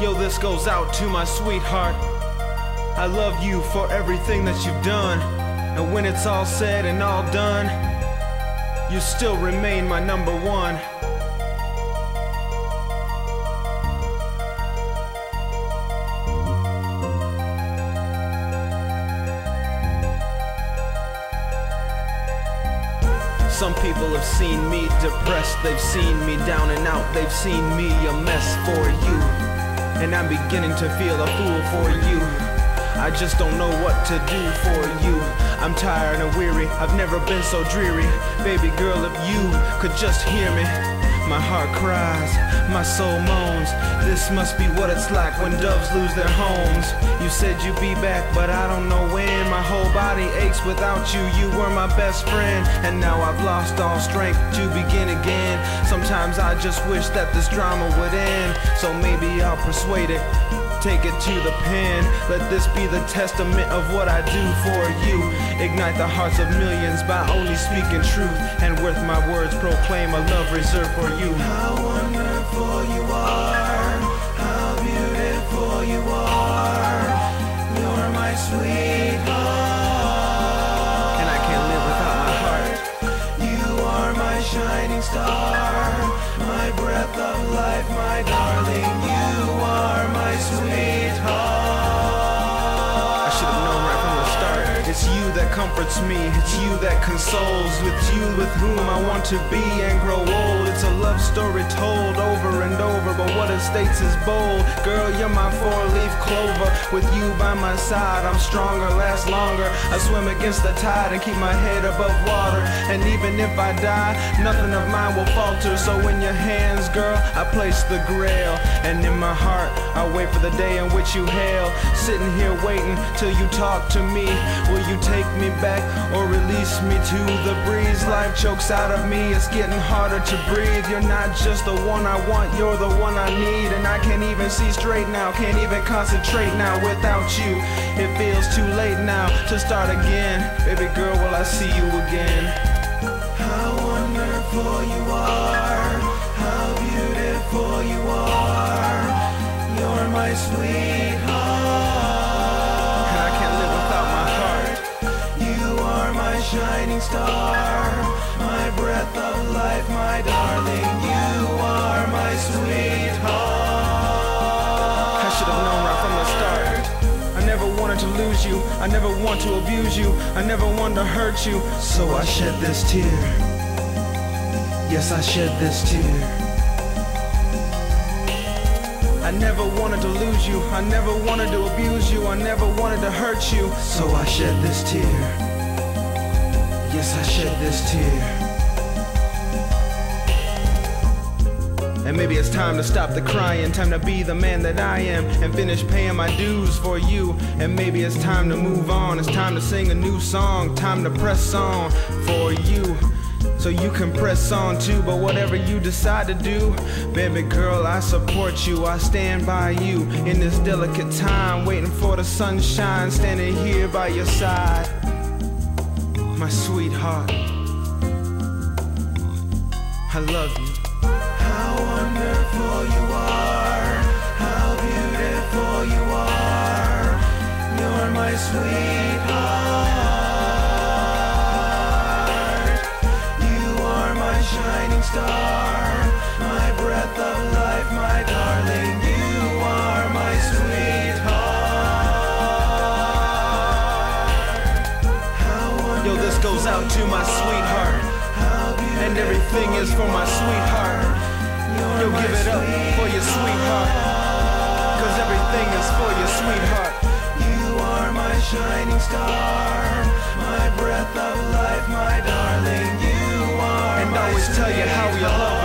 Yo, this goes out to my sweetheart. I love you for everything that you've done. And when it's all said and all done, you still remain my number one. Some people have seen me depressed, they've seen me down and out, they've seen me a mess for you. And I'm beginning to feel a fool for you. I just don't know what to do for you. I'm tired and weary, I've never been so dreary. Baby girl, if you could just hear me. My heart cries, my soul moans. This must be what it's like when doves lose their homes. You said you'd be back, but I don't know when. My whole body aches without you. You were my best friend, and now I've lost all strength to begin again. Sometimes I just wish that this drama would end. So maybe I'll persuade it take it to the pen. Let this be the testament of what I do for you. Ignite the hearts of millions by only speaking truth. And worth my words, proclaim a love reserved for you. How wonderful you shining star, my breath of life, my darling. You are my sweetheart. I should have known right from the start. It's you that comforts me, it's you that consoles. It's you with whom I want to be and grow old. It's a love story told over and over, but what it states is bold. Girl, you're my four leaf clover. With you by my side, I'm stronger, last longer. I swim against the tide and keep my head above water. And even if I die, nothing of mine will falter. So in your hands, girl, I place the grail. And in my heart, I wait for the day in which you hail. Sitting here waiting till you talk to me. Will you take me back or release me to the breeze? Life chokes out of me, it's getting harder to breathe. You're not just the one I want, you're the one I need. And I can't even see straight now, can't even concentrate now without you. It feels too late now to start again. Baby girl, will I see you again? How wonderful you are, how beautiful you are. You're my sweetheart. Lose you. I never want to abuse you. I never wanted to hurt you. So I shed this tear. Yes, I shed this tear. I never wanted to lose you. I never wanted to abuse you. I never wanted to hurt you. So I shed this tear. Yes, I shed this tear. And maybe it's time to stop the crying, time to be the man that I am and finish paying my dues for you. And maybe it's time to move on, it's time to sing a new song, time to press on for you. So you can press on too, but whatever you decide to do, baby girl, I support you. I stand by you in this delicate time, waiting for the sunshine, standing here by your side. My sweetheart, I love you. You are, how beautiful you are. You're my sweetheart. You are my shining star, my breath of life, my darling. You are my sweetheart. Yo, this goes out to my sweetheart. And everything is for my sweetheart. Yo, give it up for your sweetheart. Cause everything is for your sweetheart. You are my shining star, my breath of life, my darling. You are And my always tell you how you love.